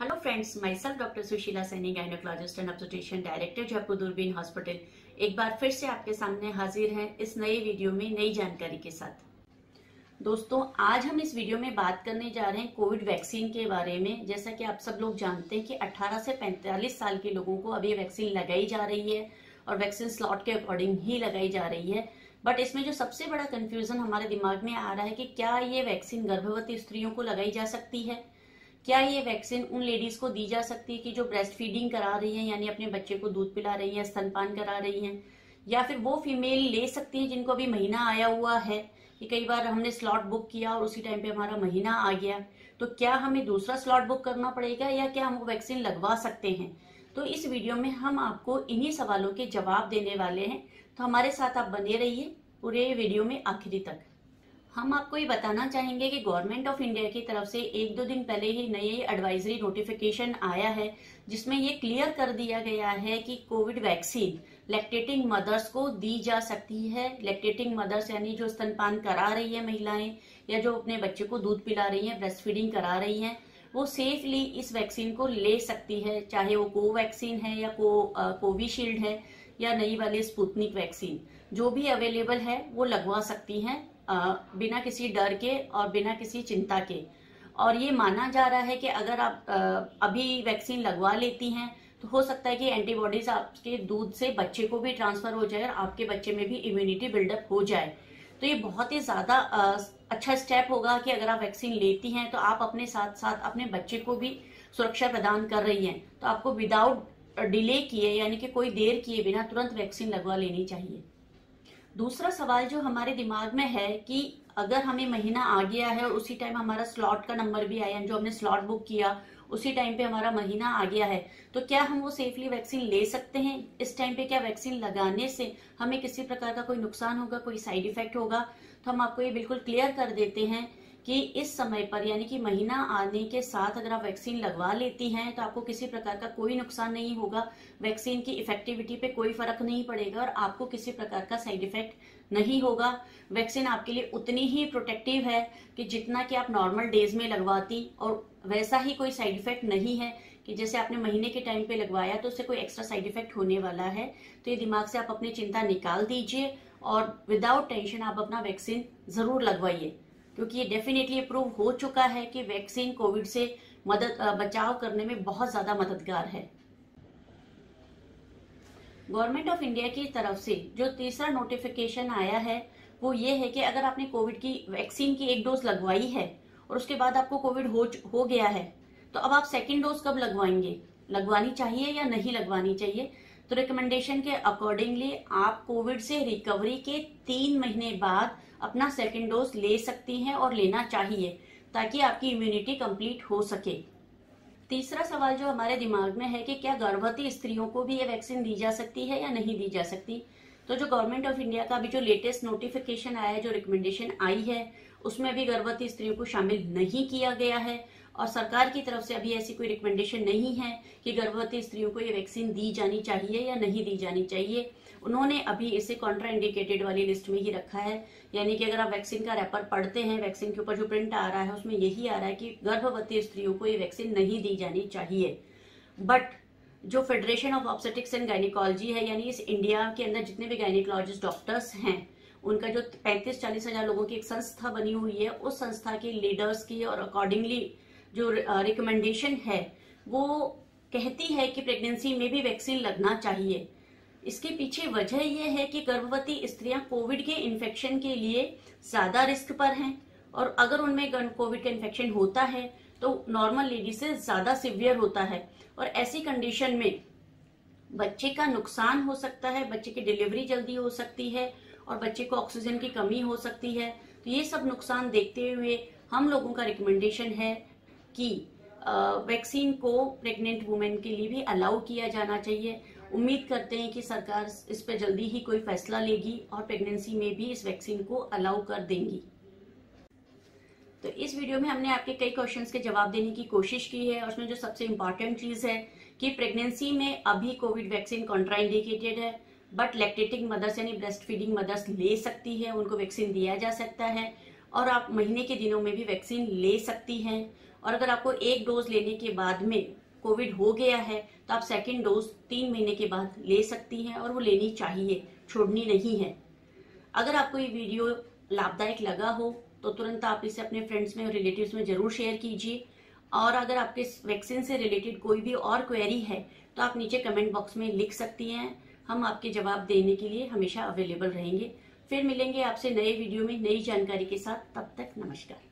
Hello friends myself doctor Sushila Saini gynaecologist and objection director Jaipur Doorbeen hospital एक बार फिर से आपके सामने हाजिर हैं इस नए वीडियो में नई जानकारी के साथ। दोस्तों, आज हम इस वीडियो में बात करने जा रहे हैं कोविड वैक्सीन के बारे में। जैसा कि आप सब लोग जानते हैं कि 18 से 45 साल के लोगों को अभी वैक्सीन लगाई जा रही है और वैक्सीन स्लॉट के अकॉर्डिंग ही लगाई जा रही है। बट इसमें जो सबसे बड़ा कंफ्यूजन हमारे दिमाग में आ रहा है कि क्या ये वैक्सीन गर्भवती स्त्रियों को लगाई जा सकती है? क्या ये वैक्सीन उन लेडीज़ को दी जा सकती है कि जो ब्रेस्ट फीडिंग करा रही हैं, यानी अपने बच्चे को दूध पिला रही हैं, स्तनपान करा रही हैं? या फिर वो फीमेल ले सकती हैं जिनको अभी महीना आया हुआ है? कि कई बार हमने स्लॉट बुक किया और उसी टाइम पे हमारा महीना आ गया। तो क्या हमें दूसरा स्लॉट बुक करना पड़ेगा या क्या हम वैक्सीन लगवा सकते हैं? तो इस वीडियो में हम आपको इन्हीं सवालों के जवाब देने वाले हैं। तो हमारे साथ आप बने रहिए पूरे वीडियो में आखिरी तक। हम आपको ये बताना चाहेंगे कि गवर्नमेंट ऑफ़ इंडिया की तरफ़ से एक दो दिन पहले ही नई एडवाइजरी नोटिफिकेशन आया है, जिसमें ये क्लियर कर दिया गया है कि कोविड वैक्सीन लैक्टेटिंग मदर्स को दी जा सकती है। लैक्टेटिंग मदर्स यानी जो स्तनपान करा रही है महिलाएँ, या जो अपने बच्चे को दूध पिला रही हैं ब्रेस्ट फीडिंग करा रही हैं, वो सेफली इस वैक्सीन को ले सकती है, चाहे वो कोवैक्सीन है या को कोविशील्ड है या नई वाली स्पुतनिक वैक्सीन जो भी अवेलेबल है, वो लगवा सकती हैं। बिना किसी डर के और बिना किसी चिंता के। और ये माना जा रहा है कि अगर आप अभी वैक्सीन लगवा लेती हैं तो हो सकता है कि एंटीबॉडीज आपके दूध से बच्चे को भी ट्रांसफ़र हो जाए और आपके बच्चे में भी इम्यूनिटी बिल्डअप हो जाए। तो ये बहुत ही ज़्यादा अच्छा स्टेप होगा कि अगर आप वैक्सीन लेती हैं तो आप अपने साथ साथ अपने बच्चे को भी सुरक्षा प्रदान कर रही हैं। तो आपको विदाउट डिले किए, यानी कि कोई देर किए बिना तुरंत वैक्सीन लगवा लेनी चाहिए। दूसरा सवाल जो हमारे दिमाग में है कि अगर हमें महीना आ गया है और उसी टाइम हमारा स्लॉट का नंबर भी आया, जो हमने स्लॉट बुक किया, उसी टाइम पे हमारा महीना आ गया है तो क्या हम वो सेफली वैक्सीन ले सकते हैं? इस टाइम पे क्या वैक्सीन लगाने से हमें किसी प्रकार का कोई नुकसान होगा, कोई साइड इफ़ेक्ट होगा? तो हम आपको ये बिल्कुल क्लियर कर देते हैं कि इस समय पर, यानी कि महीना आने के साथ अगर आप वैक्सीन लगवा लेती हैं तो आपको किसी प्रकार का कोई नुकसान नहीं होगा। वैक्सीन की इफेक्टिविटी पे कोई फ़र्क नहीं पड़ेगा और आपको किसी प्रकार का साइड इफ़ेक्ट नहीं होगा। वैक्सीन आपके लिए उतनी ही प्रोटेक्टिव है कि जितना कि आप नॉर्मल डेज़ में लगवाती, और वैसा ही कोई साइड इफ़ेक्ट नहीं है कि जैसे आपने महीने के टाइम पे लगवाया तो उससे कोई एक्स्ट्रा साइड इफ़ेक्ट होने वाला है। तो ये दिमाग से आप अपनी चिंता निकाल दीजिए और विदाउट टेंशन आप अपना वैक्सीन ज़रूर लगवाइए। क्योंकि ये डेफिनेटली प्रूव हो चुका है कि वैक्सीन कोविड से मदद बचाव करने में बहुत ज़्यादा मददगार है। गवर्नमेंट ऑफ़ इंडिया की तरफ़ से जो तीसरा नोटिफिकेशन आया है, वो ये है कि अगर आपने कोविड की वैक्सीन की एक डोज लगवाई है और उसके बाद आपको कोविड हो हो गया है तो अब आप सेकेंड डोज कब लगवाएँगे? लगवानी चाहिए या नहीं लगवानी चाहिए? तो रिकमेंडेशन के अकॉर्डिंगली आप कोविड से रिकवरी के तीन महीने बाद अपना सेकेंड डोज ले सकती हैं और लेना चाहिए, ताकि आपकी इम्यूनिटी कंप्लीट हो सके। तीसरा सवाल जो हमारे दिमाग में है कि क्या गर्भवती स्त्रियों को भी ये वैक्सीन दी जा सकती है या नहीं दी जा सकती? तो जो गवर्नमेंट ऑफ़ इंडिया का अभी जो लेटेस्ट नोटिफिकेशन आया है, जो रिकमेंडेशन आई है उसमें भी गर्भवती स्त्रियों को शामिल नहीं किया गया है और सरकार की तरफ़ से अभी ऐसी कोई रिकमेंडेशन नहीं है कि गर्भवती स्त्रियों को ये वैक्सीन दी जानी चाहिए या नहीं दी जानी चाहिए। उन्होंने अभी इसे कॉन्ट्रा इंडिकेटेड वाली लिस्ट में ही रखा है। यानी कि अगर आप वैक्सीन का रैपर पढ़ते हैं वैक्सीन के ऊपर जो प्रिंट आ रहा है, उसमें यही आ रहा है कि गर्भवती स्त्रियों को ये वैक्सीन नहीं दी जानी चाहिए। बट जो federation of obstetrics and gynaecology है, यानी इस इंडिया के अंदर जितने भी गायनिकोलॉजिस्ट डॉक्टर्स हैं उनका जो पैंतीस चालीस हज़ार लोगों की एक संस्था बनी हुई है, उस संस्था के लीडर्स की और अकॉर्डिंगली जो रिकमेंडेशन है, वो कहती है कि प्रेगनेंसी में भी वैक्सीन लगना चाहिए। इसके पीछे वजह यह है कि गर्भवती स्त्रियाँ कोविड के इन्फेक्शन के लिए ज़्यादा रिस्क पर हैं और अगर उनमें कोविड का इन्फेक्शन होता है तो नॉर्मल लेडी से ज़्यादा सिवियर होता है और ऐसी कंडीशन में बच्चे का नुकसान हो सकता है, बच्चे की डिलीवरी जल्दी हो सकती है और बच्चे को ऑक्सीजन की कमी हो सकती है। तो ये सब नुकसान देखते हुए हम लोगों का रिकमेंडेशन है कि वैक्सीन को प्रेग्नेंट वुमेन के लिए भी अलाउ किया जाना चाहिए। उम्मीद करते हैं कि सरकार इस पर जल्दी ही कोई फैसला लेगी और प्रेगनेंसी में भी इस वैक्सीन को अलाउ कर देंगी। तो इस वीडियो में हमने आपके कई क्वेश्चंस के जवाब देने की कोशिश की है और उसमें जो सबसे इम्पोर्टेंट चीज़ है कि प्रेगनेंसी में अभी कोविड वैक्सीन कॉन्ट्राइंडिकेटेड है। बट लैक्टेटिंग मदर्स यानी ब्रेस्ट फीडिंग मदर्स ले सकती है, उनको वैक्सीन दिया जा सकता है। और आप महीने के दिनों में भी वैक्सीन ले सकती हैं। और अगर आपको एक डोज लेने के बाद में कोविड हो गया है तो आप सेकेंड डोज तीन महीने के बाद ले सकती हैं और वो लेनी चाहिए, छोड़नी नहीं है। अगर आपको ये वीडियो लाभदायक लगा हो तो तुरंत आप इसे अपने फ्रेंड्स में और रिलेटिव्स में ज़रूर शेयर कीजिए। और अगर आपके वैक्सीन से रिलेटेड कोई भी और क्वेरी है तो आप नीचे कमेंट बॉक्स में लिख सकती हैं। हम आपके जवाब देने के लिए हमेशा अवेलेबल रहेंगे। फिर मिलेंगे आपसे नए वीडियो में नई जानकारी के साथ। तब तक नमस्कार।